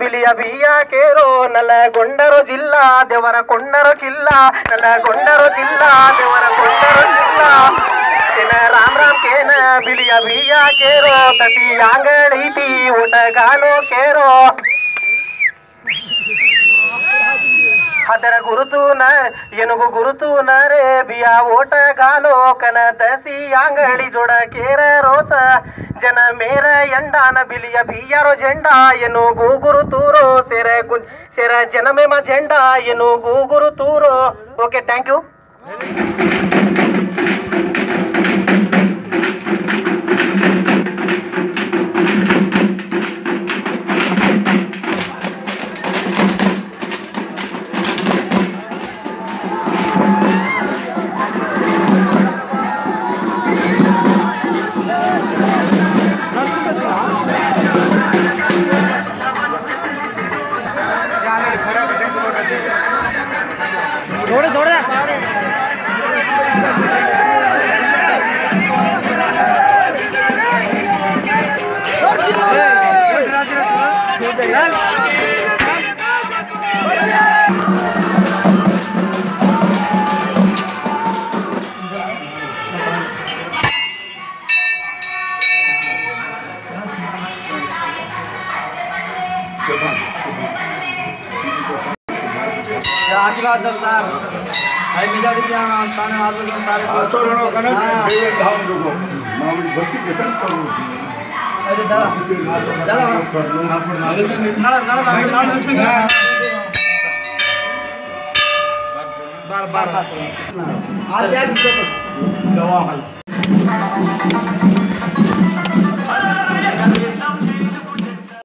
ಬಿಲಿಯ ಬಿಯ ಕೇರೋ ಗೊಂಡರು ಜಿಲ್ಲಾ ದೇವರ ಕೊಂಡರು ಕಿಲ್ಲ ಗೊಂಡರು ಜಿಲ್ಲಾ ದೇವರ ಕೊಂಡರು ಕಿಲ್ಲ ರಾಮ ರಾಮ್ ಕೇನ ಬಿಲಿಯ ಬಿಯ ಕೇರೋ ತಸಿ ಊಟ ಊಟಗಾಲೋ ಕೇರೋ ಅದರ ಗುರುತು ನ ಎನಗು ಗುರುತು ನರೇ ಬಿಯ ಓಟಗಾಲೋಕನ ತಸಿ ಅಂಗಡಿ ಜೋಡ ಕೇರ ರೋಸ ಜನ ಮೇರ ಎಂಡಾನ ಬಿಲಿಯ ಬಿಯರೋ ಜೆಂಡ ಎನುಗು ಗುರುತೂರೋ ತೂರೋ ಗುನ್ ಸೆರ ಜನಮೇಮ ಜೆಂಡ ಎನುಗು ಗುರುತೂರೋ ಓಕೆ ಥ್ಯಾಂಕ್ ಯು थोड़े थोड़े Yeah. ආශිර්වාද සාර අයි මිජාඩි කියන ස්ථාන ආශිර්වාද සාර අතෝරණෝ කන දෙවියන් ධාම් දුකෝ මම භක්ති ප්‍රසන්න කරුණු අද දලා දලා නල නල නල නල बार बार आज क्या दवा